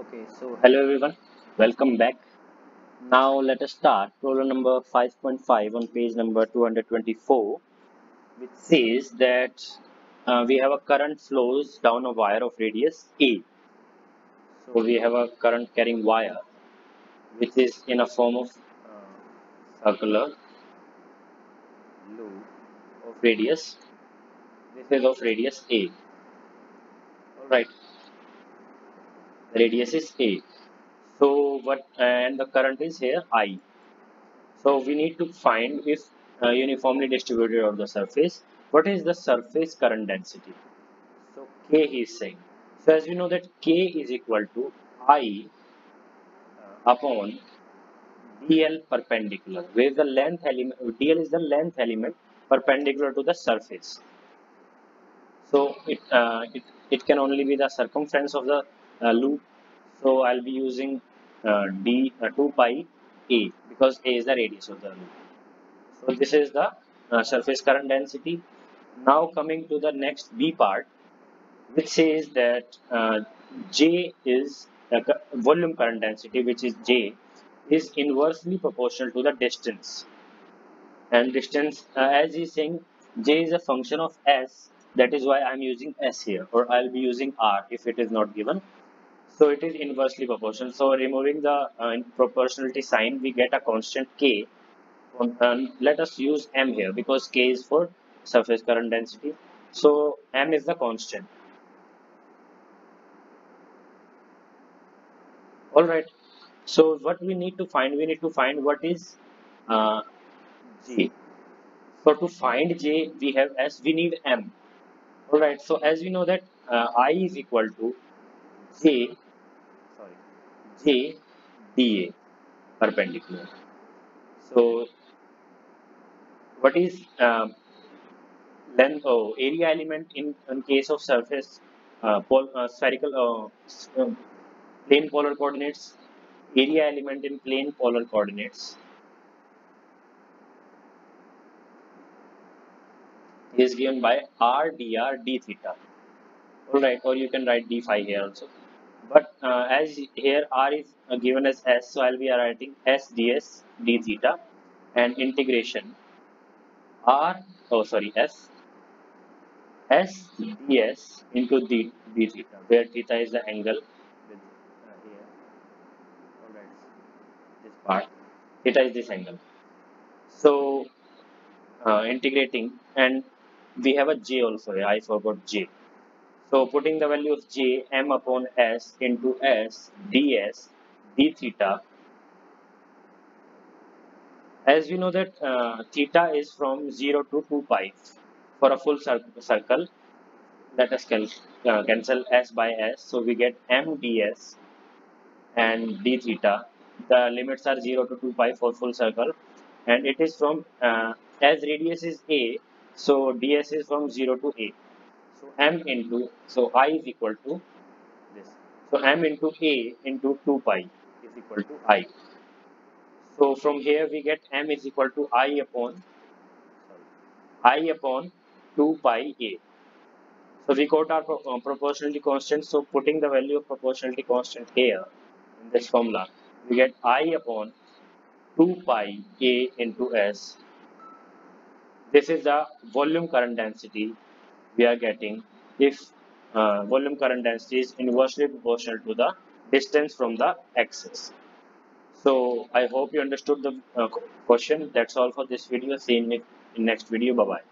Okay, so hello everyone, welcome back. Now let us start problem number 5.5 on page number 224, which says that uh, we have a current flows down a wire of radius A. So we have a current carrying wire, which is in a form of uh, circular loop of radius. This is of radius A. Alright, radius is A. So what and the current is here I. So we need to find if uh, uniformly distributed over the surface, what is the surface current density? So K is saying. So as we know that K is equal to I uh, upon dl perpendicular, where the length element dl is the length element perpendicular to the surface. So it uh, it, it can only be the circumference of the loop. So I'll be using uh, d uh, 2 pi a because a is the radius of the loop. So this is the uh, surface current density. Now coming to the next b part which says that uh, j is the volume current density which is j is inversely proportional to the distance. And distance uh, as he's saying j is a function of s. That is why i'm using s here or i'll be using r if it is not given so it is inversely proportional. So removing the uh, proportionality sign, we get a constant K. And let us use M here because K is for surface current density. So M is the constant. Alright. So what we need to find, we need to find what is uh, J. So to find J, we have S, we need M. Alright. So as we know that uh, I is equal to J dA perpendicular. So what is um, length or area element in, in case of surface uh, uh, spherical uh, um, plane polar coordinates area element in plane polar coordinates is given by r dr d theta all right or you can write d phi here also uh, as here r is uh, given as s so i'll be writing s ds d theta and integration. R oh sorry s. S ds into d d theta where theta is the angle with uh, here. All right. This part. Theta is this angle. So uh, integrating and we have a j also here. i forgot j so putting the value of j m upon s into s ds d theta. As we know that uh, theta is from 0 to 2 pi for a full circle. Let us uh, cancel s by s. So we get m ds and d theta. The limits are 0 to 2 pi for full circle. And it is from, uh, as radius is a, so ds is from 0 to a. So m into, so i is equal to this. So m into a into 2 pi is equal to i. So from here we get m is equal to i upon, sorry, i upon 2 pi a. So we got our uh, proportionality constant. So putting the value of proportionality constant here in this formula, we get i upon 2 pi a into s. This is the volume current density we are getting if uh, volume current density is inversely proportional to the distance from the axis. So I hope you understood the uh, question. That's all for this video. See you in next video. Bye bye.